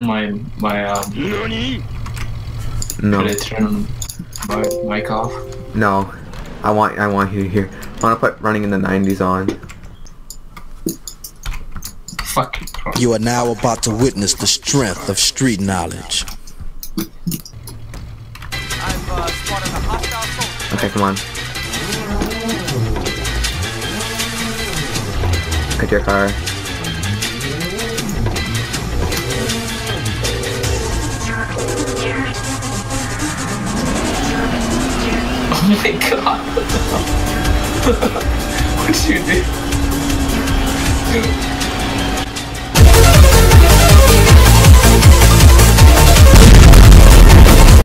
my my um. No, Should I turn my mic off? no. I want I want you here. I want to put running in the 90s on. Fucking Christ. You are now about to witness the strength of street knowledge. Okay, come on. Get your car. Oh my god. What'd you do?